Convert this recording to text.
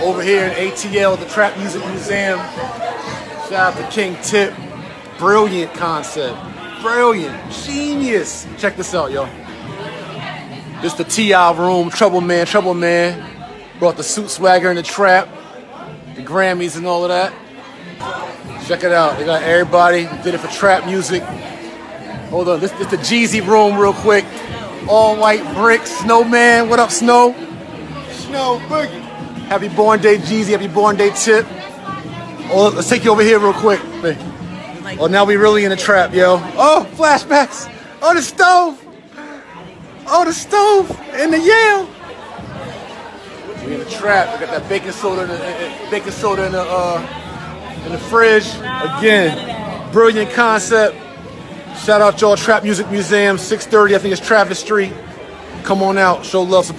over here in ATL, the Trap Music Museum. Shout out to King Tip. Brilliant concept. Brilliant. Genius. Check this out, yo. This the T.I. room. Trouble Man, Trouble Man. Brought the suit swagger and the trap. The Grammys and all of that. Check it out. They got everybody. Did it for trap music. Hold on. This is the Jeezy room real quick. All white bricks. Snowman. What up, Snow? Snow Boogie. Happy born day, Jeezy. Happy born day, Tip. Oh, let's take you over here real quick. Oh, now we really in a trap, yo. Oh, flashbacks. Oh, the stove. Oh, the stove and the Yale. We in the trap. We got that baking soda, in the, uh, uh, baking soda in the uh, in the fridge. Again, brilliant concept. Shout out y'all, Trap Music Museum, 630. I think it's Travis Street. Come on out, show love, support.